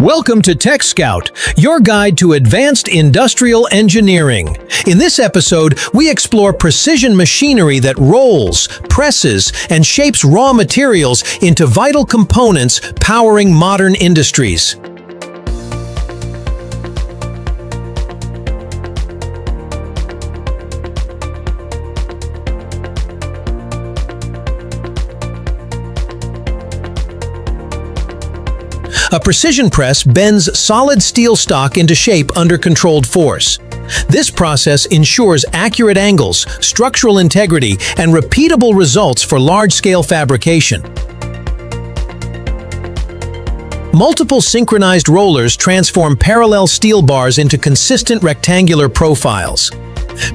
Welcome to Tech Scout, your guide to advanced industrial engineering. In this episode, we explore precision machinery that rolls, presses, and shapes raw materials into vital components powering modern industries. A precision press bends solid steel stock into shape under controlled force. This process ensures accurate angles, structural integrity, and repeatable results for large-scale fabrication. Multiple synchronized rollers transform parallel steel bars into consistent rectangular profiles.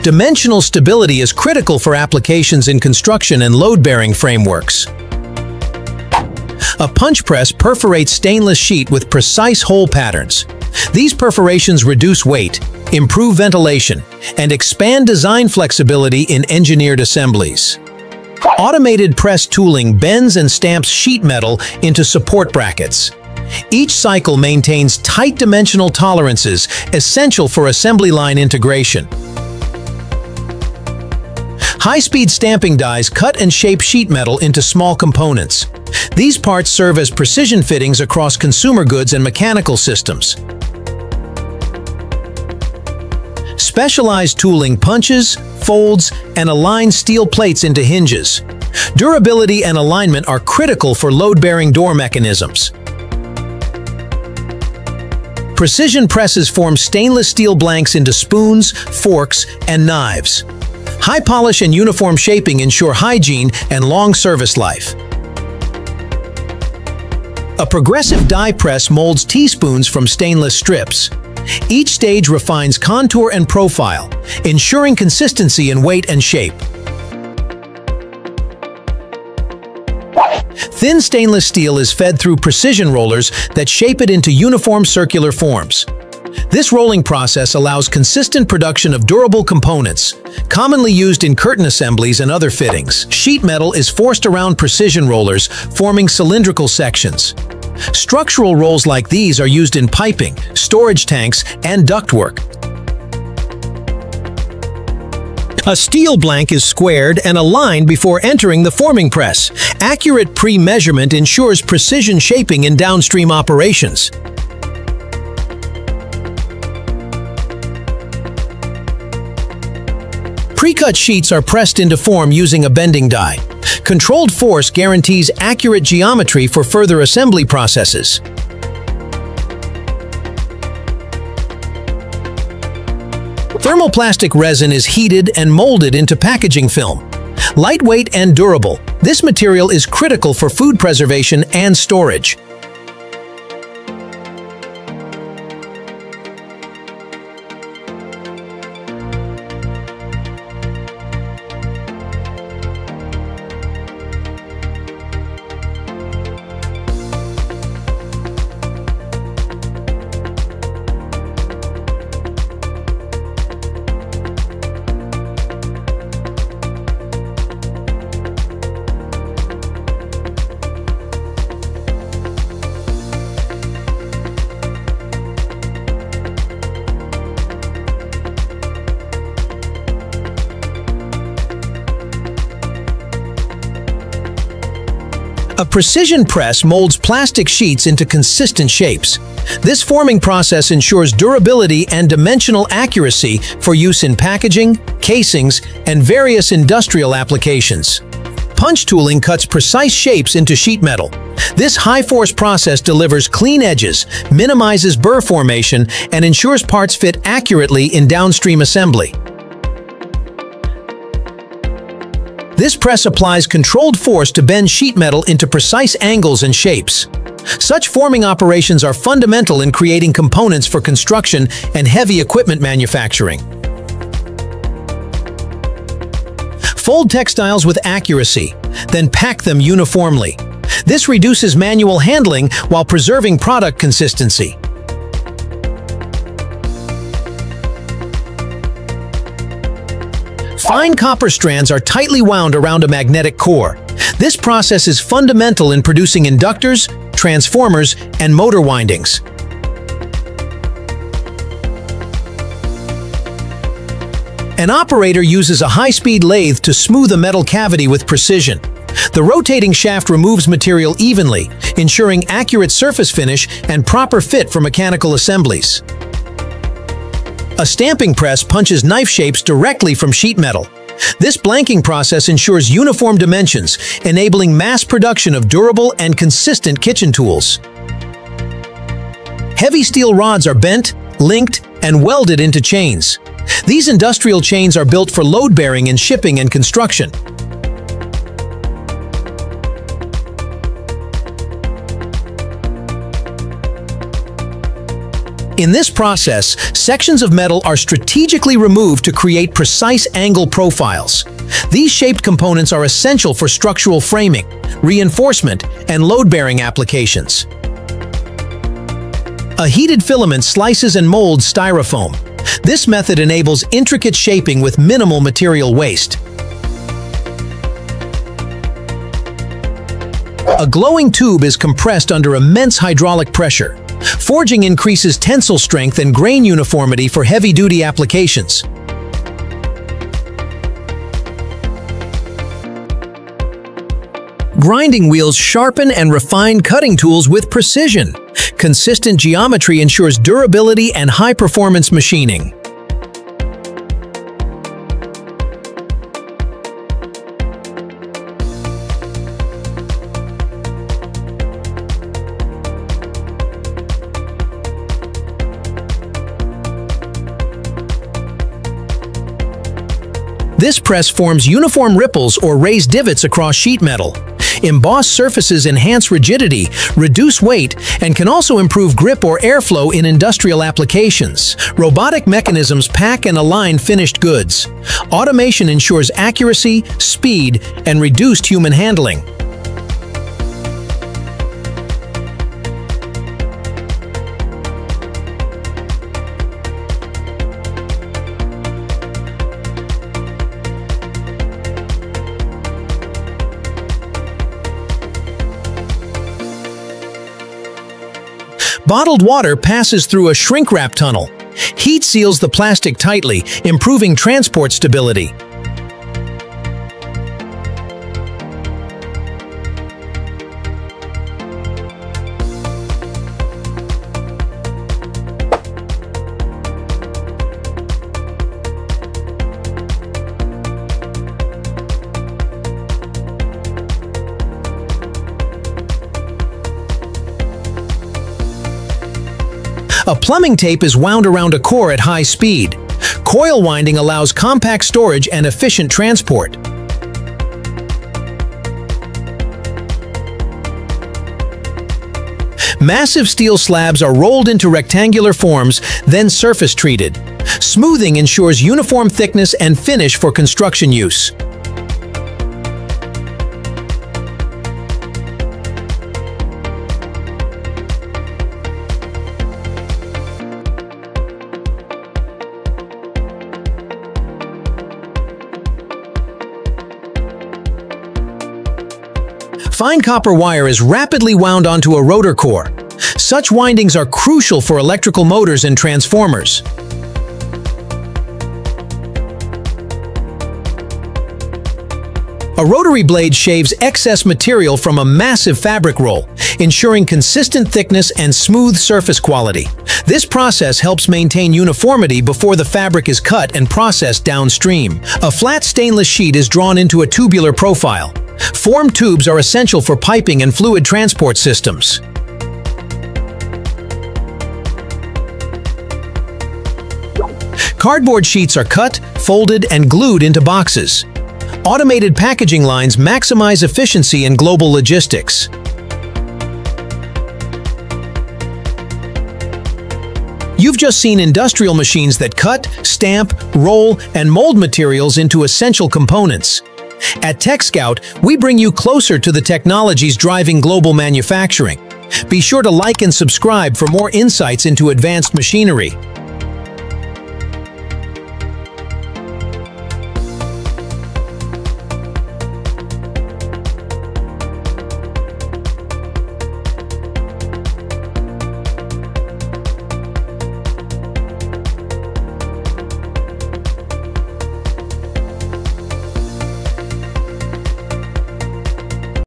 Dimensional stability is critical for applications in construction and load-bearing frameworks. A punch press perforates stainless sheet with precise hole patterns. These perforations reduce weight, improve ventilation, and expand design flexibility in engineered assemblies. Automated press tooling bends and stamps sheet metal into support brackets. Each cycle maintains tight dimensional tolerances essential for assembly line integration. High-speed stamping dies cut and shape sheet metal into small components. These parts serve as precision fittings across consumer goods and mechanical systems. Specialized tooling punches, folds, and aligns steel plates into hinges. Durability and alignment are critical for load-bearing door mechanisms. Precision presses form stainless steel blanks into spoons, forks, and knives. High polish and uniform shaping ensure hygiene and long service life. A progressive die press molds teaspoons from stainless strips. Each stage refines contour and profile, ensuring consistency in weight and shape. Thin stainless steel is fed through precision rollers that shape it into uniform circular forms. This rolling process allows consistent production of durable components, commonly used in curtain assemblies and other fittings. Sheet metal is forced around precision rollers, forming cylindrical sections. Structural rolls like these are used in piping, storage tanks, and ductwork. A steel blank is squared and aligned before entering the forming press. Accurate pre-measurement ensures precision shaping in downstream operations. Pre-cut sheets are pressed into form using a bending die. Controlled force guarantees accurate geometry for further assembly processes. Thermoplastic resin is heated and molded into packaging film. Lightweight and durable, this material is critical for food preservation and storage. A precision press molds plastic sheets into consistent shapes. This forming process ensures durability and dimensional accuracy for use in packaging, casings, and various industrial applications. Punch tooling cuts precise shapes into sheet metal. This high-force process delivers clean edges, minimizes burr formation, and ensures parts fit accurately in downstream assembly. This press applies controlled force to bend sheet metal into precise angles and shapes. Such forming operations are fundamental in creating components for construction and heavy equipment manufacturing. Fold textiles with accuracy, then pack them uniformly. This reduces manual handling while preserving product consistency. Fine copper strands are tightly wound around a magnetic core. This process is fundamental in producing inductors, transformers, and motor windings. An operator uses a high-speed lathe to smooth a metal cavity with precision. The rotating shaft removes material evenly, ensuring accurate surface finish and proper fit for mechanical assemblies. A stamping press punches knife shapes directly from sheet metal. This blanking process ensures uniform dimensions, enabling mass production of durable and consistent kitchen tools. Heavy steel rods are bent, linked, and welded into chains. These industrial chains are built for load bearing in shipping and construction. In this process, sections of metal are strategically removed to create precise angle profiles. These shaped components are essential for structural framing, reinforcement, and load-bearing applications. A heated filament slices and molds styrofoam. This method enables intricate shaping with minimal material waste. A glowing tube is compressed under immense hydraulic pressure. Forging increases tensile strength and grain uniformity for heavy-duty applications. Grinding wheels sharpen and refine cutting tools with precision. Consistent geometry ensures durability and high-performance machining. This press forms uniform ripples or raised divots across sheet metal. Embossed surfaces enhance rigidity, reduce weight, and can also improve grip or airflow in industrial applications. Robotic mechanisms pack and align finished goods. Automation ensures accuracy, speed, and reduced human handling. Bottled water passes through a shrink wrap tunnel. Heat seals the plastic tightly, improving transport stability. A plumbing tape is wound around a core at high speed. Coil winding allows compact storage and efficient transport. Massive steel slabs are rolled into rectangular forms, then surface treated. Smoothing ensures uniform thickness and finish for construction use. Fine copper wire is rapidly wound onto a rotor core. Such windings are crucial for electrical motors and transformers. A rotary blade shaves excess material from a massive fabric roll, ensuring consistent thickness and smooth surface quality. This process helps maintain uniformity before the fabric is cut and processed downstream. A flat stainless sheet is drawn into a tubular profile. Formed tubes are essential for piping and fluid transport systems. Cardboard sheets are cut, folded, and glued into boxes. Automated packaging lines maximize efficiency in global logistics. You've just seen industrial machines that cut, stamp, roll, and mold materials into essential components. At TechScout, we bring you closer to the technologies driving global manufacturing. Be sure to like and subscribe for more insights into advanced machinery.